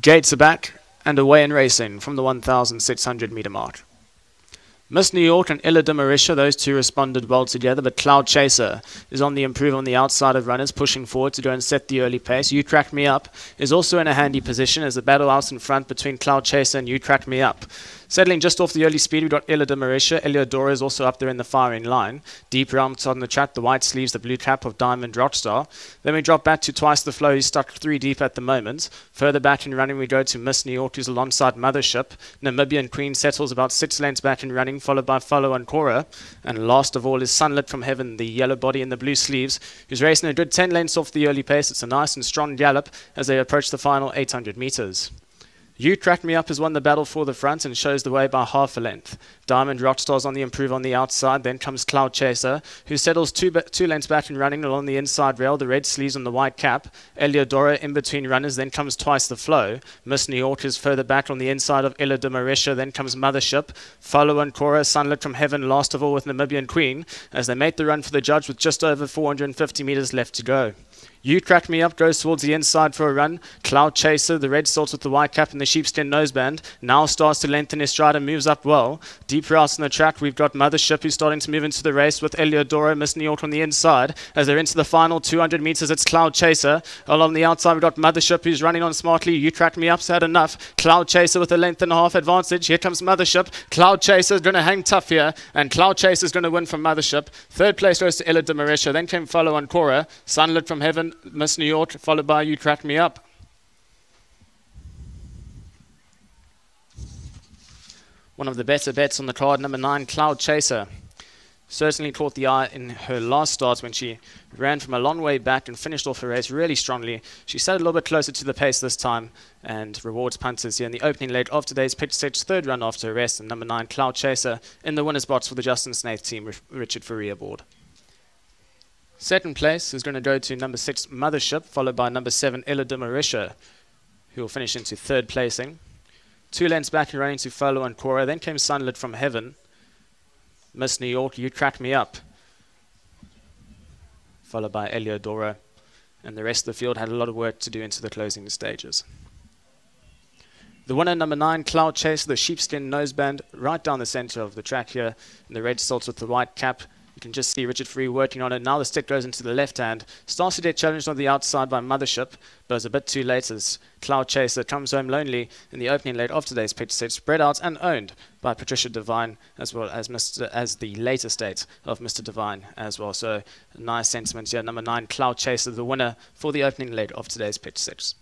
Gates are back and away in racing from the 1,600 metre mark. Miss New York and Ella de Marisha, those two responded well together, but Cloud Chaser is on the improve on the outside of runners, pushing forward to go and set the early pace. You Crack Me Up is also in a handy position as the battle out in front between Cloud Chaser and You Crack Me Up. Settling just off the early speed, we've got Ella de Marisha. Eliodora is also up there in the firing line. Deep rounds on the track, the white sleeves, the blue cap of Diamond Rockstar. Then we drop back to twice the flow. He's stuck three deep at the moment. Further back in running, we go to Miss New York, who's alongside Mothership. Namibian Queen settles about six lengths back in running, followed by Follow and Cora. And last of all is Sunlit from Heaven, the yellow body in the blue sleeves, who's racing a good 10 lengths off the early pace. It's a nice and strong gallop as they approach the final 800 metres. You Crack Me Up has won the battle for the front and shows the way by half a length. Diamond Rockstar's on the improve on the outside. Then comes Cloud Chaser, who settles two, two lengths back and running along the inside rail, the red sleeves on the white cap. Eliodora in between runners. Then comes Twice the Flow. Miss New York is further back on the inside of Ella de Marisha. Then comes Mothership. Follow and Cora, Sunlit from Heaven, last of all with Namibian Queen, as they make the run for the judge with just over 450 metres left to go. You Crack Me Up goes towards the inside for a run. Cloud Chaser, the red silks with the white cap and the sheepskin noseband, now starts to lengthen his stride and moves up well. Deep routes in the track, we've got Mothership who's starting to move into the race with Eliodora, Miss New York on the inside. As they're into the final 200 metres, it's Cloud Chaser. Along the outside, we've got Mothership who's running on smartly. You Crack Me Up's had enough. Cloud Chaser with a length and a half advantage. Here comes Mothership. Cloud Chaser's going to hang tough here, and Cloud Chaser's going to win from Mothership. Third place goes to Ella de Marisha. Then came Follow on Cora. Sunlit from Heaven, Miss New York followed by You Crack Me Up. One of the better bets on the card, number nine, Cloud Chaser. Certainly caught the eye in her last starts when she ran from a long way back and finished off her race really strongly. She sat a little bit closer to the pace this time and rewards punters here in the opening leg of today's pitch third run after a rest. And number nine, Cloud Chaser, in the winner's box for the Justin Snaith team, Richard Fourie aboard. Second place is going to go to number six, Mothership, followed by number seven, Ella de Marisha, who will finish into third placing. Two lengths back and running to Follow and Cora. Then came Sunlit from Heaven. Miss New York, You Crack Me Up. Followed by Eliodora. And the rest of the field had a lot of work to do into the closing stages. The winner, number nine, Cloud Chase, the sheepskin noseband, right down the center of the track here, in the red silks with the white cap. You can just see Richard Fourie working on it. Now the stick goes into the left hand. Starts to get challenged on the outside by Mothership, but it's a bit too late as Cloud Chaser comes home lonely in the opening late of today's pitch set, spread out and owned by Patricia Devine as well as Mr. as the later state of Mr. Devine as well. So nice sentiment here. Number nine, Cloud Chaser, the winner for the opening leg of today's pick six.